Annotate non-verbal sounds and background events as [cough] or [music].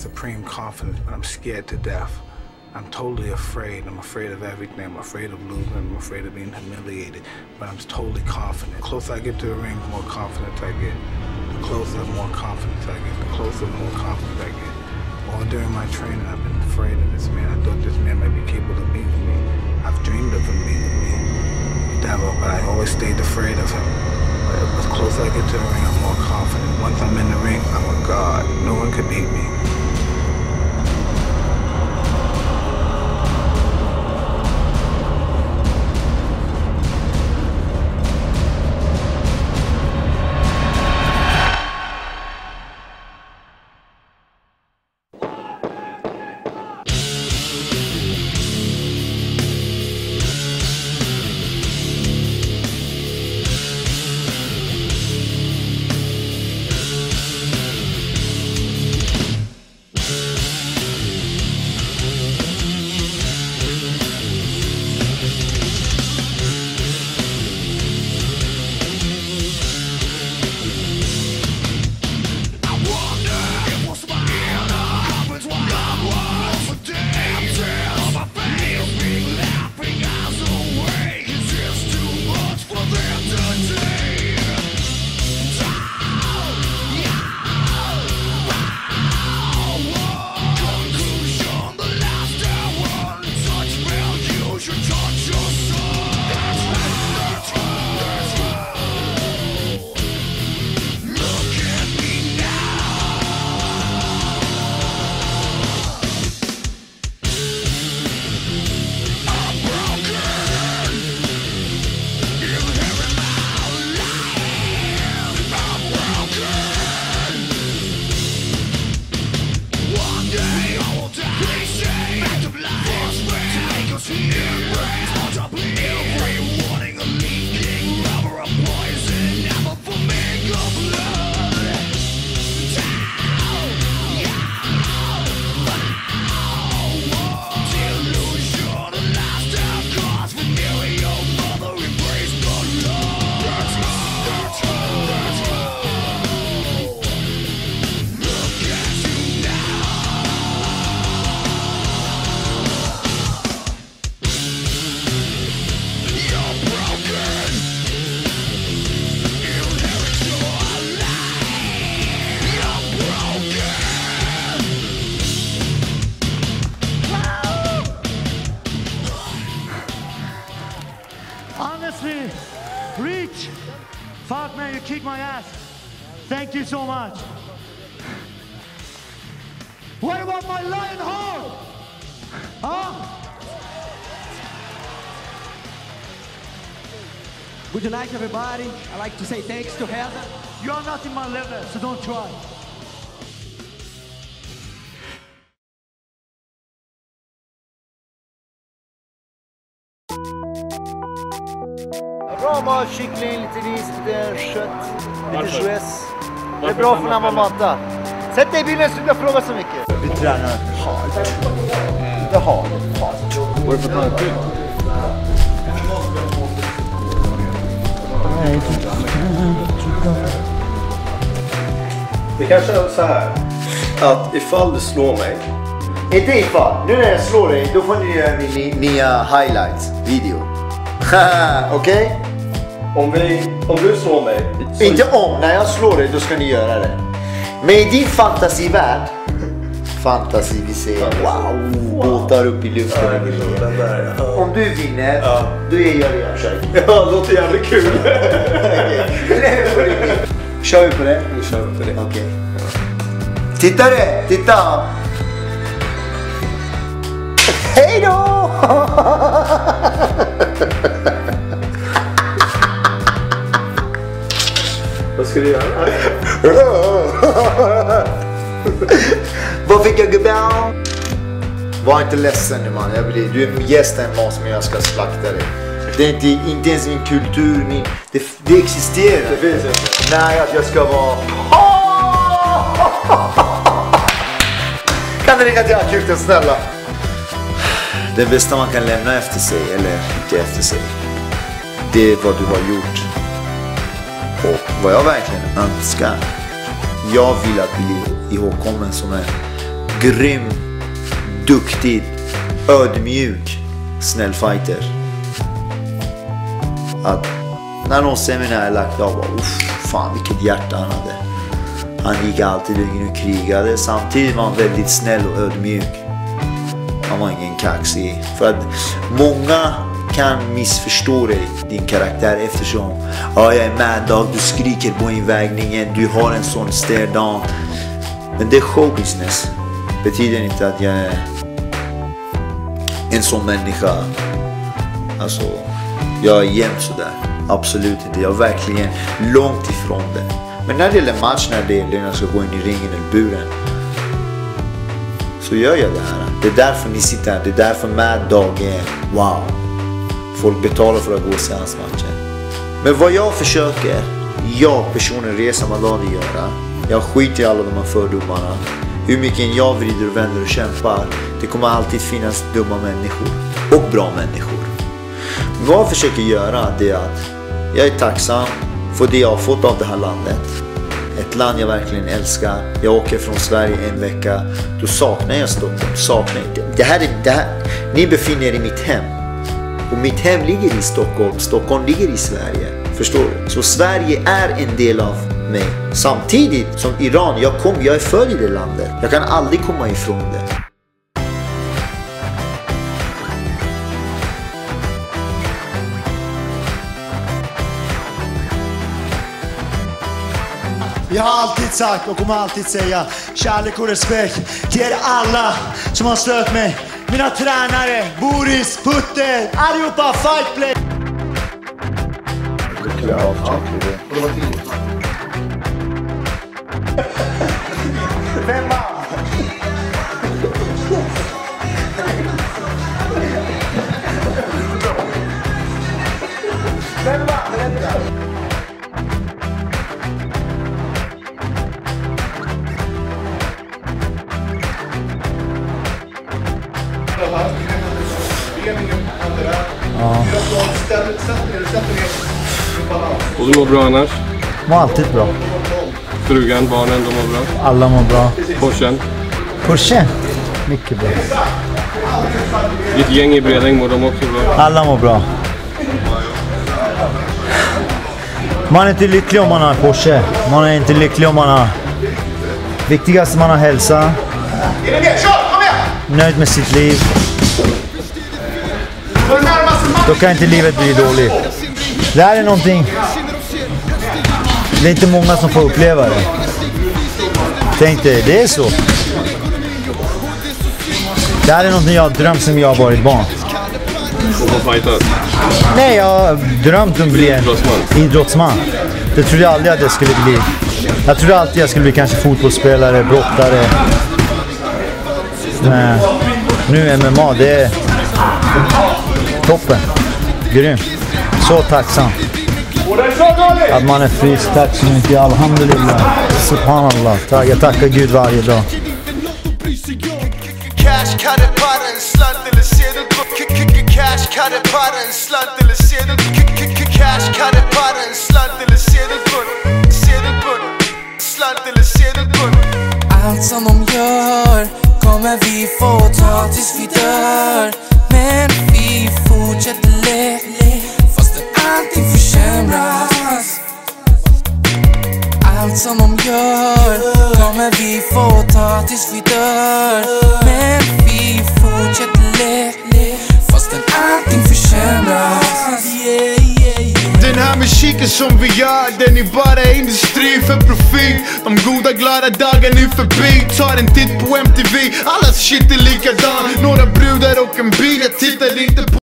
supreme confidence, but I'm scared to death. I'm totally afraid. I'm afraid of everything. I'm afraid of losing. I'm afraid of being humiliated. But I'm totally confident. The closer I get to the ring, the more confident I get. The closer, the more confident I get. The closer, the more confident I get. All during my training, I've been afraid of this man. I thought this man might be capable of beating me. I've dreamed of him beating me. Devil, but I always stayed afraid of him. But the closer I get to the ring, I'm more confident. Once I'm in the ring, I'm a god. No one could beat me. Reach, fuck man, you kicked my ass. Thank you so much. What about my lion heart? Huh? Good night, everybody. I'd like to say thanks to Heather. You are not in my level, so don't try. Rama, kyckling, lite ris, lite kött, lite schweiz. Det är bra för när man matar. Sätt dig i bilen så du fråga så mycket. Vi tränar hårt. Inte hårt, hårt. Vad är det för träning? Det kanske är så här. Att ifall du slår mig. Inte ifall. Nu när jag slår dig, då får ni göra min ny- nya highlights video. [laughs] Okej? Om, vi, om du slår mig. så- Inte om, när jag slår dig då ska ni göra det. Men i din fantasivärld, fantasi vi ser, wow, båtar upp i luften och grejer. Om du vinner, Ja. då är jag det jag försöker. Ja, det låter jävligt kul. [laughs] Kör vi på det? Vi kör på det. Okej. Tittare, titta! Hej då! [laughs] ska du göra? [laughs] Vad fick jag gubben? Var inte ledsen nu man. Jag blir, du är gäst hemma som jag ska slakta dig. Det är inte, inte ens min kultur. Min, det, det existerar. Det finns inte. Nej, att jag ska vara... [laughs] Kan du ringa till akuten snälla? Det bästa man kan lämna efter sig, eller inte efter sig, det är vad du har gjort. Och vad jag verkligen önskar. Jag vill att bli ihågkommen som en grym, duktig, ödmjuk, snäll fighter. Att när någon ser mig närlagt, jag bara uff, fan vilket hjärta han hade. Han gick alltid in och krigade. Samtidigt var han väldigt snäll och ödmjuk. Han var ingen kaxig. För att många kan missförstå dig, din karaktär eftersom ja, jag är mad dog, du skriker på invägningen, du har en sån stare down. Men det är showbusiness. Betyder inte att jag är en sån människa. Alltså, jag är jämt sådär. Absolut inte. Jag är verkligen långt ifrån det. Men när det gäller match, när det gäller när jag ska gå in i ringen eller buren. Så gör jag det här. Det är därför ni sitter här. Det är därför Mad Dog är wow. Folk betalar för att gå och se hans matcher. Men vad jag försöker, jag personligen Reza Madani göra. Eh, jag skiter i alla de här fördomarna. Hur mycket jag vrider och vänder och kämpar. Det kommer alltid finnas dumma människor. Och bra människor. Vad jag försöker göra det är att jag är tacksam för det jag har fått av det här landet. Ett land jag verkligen älskar. Jag åker från Sverige en vecka. Då saknar jag Stockholm. Saknar jag. Det här är, det här. Ni befinner er i mitt hem. Och mitt hem ligger i Stockholm. Stockholm ligger i Sverige. Förstår du? Så Sverige är en del av mig. Samtidigt som Iran, jag, kom, jag är född i det landet. Jag kan aldrig komma ifrån det. Jag har alltid sagt och kommer alltid säga kärlek och respekt till er alla som har stött mig. Mina tränare, Boris, Putte, allihopa, fight mår bra annars? Mår alltid bra. Frugan, barnen, de mår bra? Alla mår bra. Porschen? Porsche? Mycket bra. Ditt gäng i Bredäng, mår de också bra? Alla mår bra. Man är inte lycklig om man har Porsche. Man är inte lycklig om man har... Viktigast man har hälsa. Nöjd med sitt liv. Då kan inte livet bli dåligt. Det här är någonting... Det är inte många som får uppleva det. Tänk dig, det är så. Det här är någonting jag har drömt sedan jag har varit barn. Och få fightas? Nej, jag har drömt om att bli Idrottsman. idrottsman. Det trodde jag aldrig att jag skulle bli. Jag trodde alltid jag skulle bli kanske fotbollsspelare, brottare. Men nu MMA, det är toppen. Grymt. Så tacksam. Att man är frisk. Tack så mycket. Alhamdulillah. Subhanallah. Tack. Jag tackar Gud varje dag. Cash, katte, para, en slant eller sedel K- k- k- Cash, katte, para, en slant eller sedel K- k- k- Cash, katte, para, en slant eller sedelbunt Sedelbunt Slant eller sedelbunt Allt som de gör kommer vi få ta tills vi dör Men vi fortsätter Allt som de gör kommer vi få ta tills vi dör. Men vi fortsätter le fastän allting försämras. Den här musiken som vi gör, den är bara industri för profit. De goda glada dagarna är förbi. Tar en titt på MTV, allas shit är likadan Några brudar och en bil, jag tittar inte på